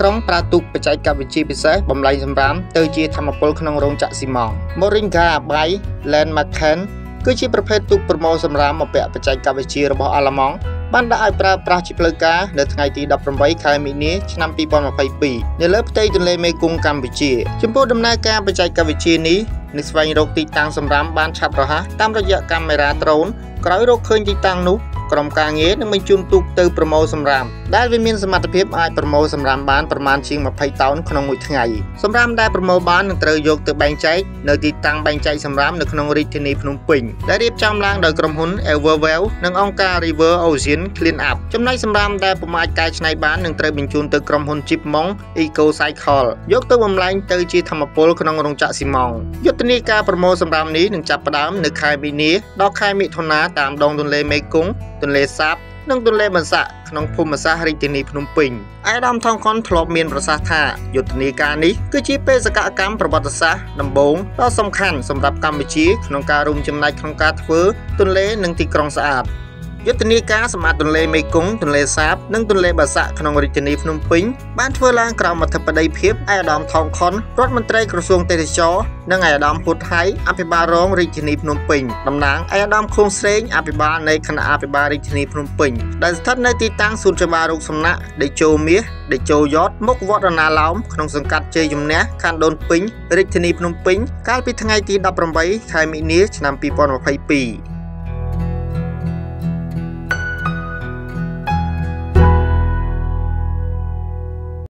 ក្រុងប្រើទូកបច្ចេកវិទ្យាពិសេសបំលែងសម្រាមទៅជាធម្មពលក្នុងរោងចក្រស៊ីម៉ងត៍ Moringa by Len McCann គឺជាប្រភេទទូកប្រមូលសម្រាមបំពាក់បច្ចេកវិទ្យារបស់អាល្លឺម៉ង់បានដាក់ឲ្យប្រើប្រាស់ជាផ្លូវការនៅថ្ងៃទី18ខែមីនាឆ្នាំ2022នៅលើផ្ទៃទន្លេមេគង្គកម្ពុជាចំពោះដំណើរការបច្ចេកវិទ្យានេះនឹងស្វែងរកទីតាំងសម្រាមបានឆាប់រហ័សតាមរយៈកាមេរ៉ាដ្រូនក្រោយរកឃើញទីតាំងនោះ ក្រុមការងារនឹងបញ្ជូនទូកទៅប្រមូលសម្រាមដែលវាមានសមត្ថភាពអាចប្រមូលសម្រាមបានប្រមាណជាង20តោនក្នុងមួយថ្ងៃសម្រាមដែលប្រមូលបាននឹងត្រូវយកទៅបែងចែកនៅទីតាំងបែងចែកសម្រាមនៅក្នុងរាជធានីភ្នំពេញដែលរៀបចំឡើងដោយក្រុមហ៊ុន Everwell និងអង្គការ River Ocean Clean Up ចំណែកសម្រាមដែលពុំអាចកែច្នៃបាននឹងត្រូវបញ្ជូនទៅក្រុមហ៊ុន Chipmunk Eco Cycle យកទៅបំលែងទៅជាធម្មពលក្នុងរោងចក្រស៊ីម៉ងត៍យុទ្ធនាការប្រមូលសម្រាមនេះនឹងចាប់ផ្ដើមនៅខែមីនាដល់ខែមិថុនាតាមដងទន្លេមេគង្គទន្លេសាបនិងទន្លេបន្សាក់ក្នុងភូមិសាស្ត្ររាជធានីភ្នំពេញអាយដាមថងខុនធ្លាប់មានប្រសាសន៍ថាយុទ្ធនាការនេះគឺជាបេសកកម្មប្រវត្តិសាស្ត្រដំបូងដ៏សំខាន់សម្រាប់កម្ពុជាក្នុងការរួមចំណែកក្នុងការធ្វើទន្លេនិងទីក្រុងស្អាត យុទ្ធនាការសម្អាតទន្លេមេគង្គទន្លេសាប និងទន្លេបាសាក់ក្នុងរាជធានីភ្នំពេញបានធ្វើឡើងក្រោមអធិបតីភាពឯកឧត្តមថងខុនរដ្ឋមន្ត្រីក្រសួងទេសចរនិងឯកឧត្តមហ៊ុតហៃអភិបាលរងរាជធានីភ្នំពេញតំណាងឯកឧត្តមខួងស្រេងអភិបាលនៃគណៈអភិបាលរាជធានីភ្នំពេញដែលស្ថិតនៅទីតាំងសួនច្បាររូបសំណាក់ដេជោមាសដេជោយ៉តមុខវត្តរណាឡោមក្នុងសង្កាត់ជ័យជំនះខណ្ឌដូនពេញរាជធានីភ្នំពេញកាលពីថ្ងៃទី18ខែមិនិនាឆ្នាំ2022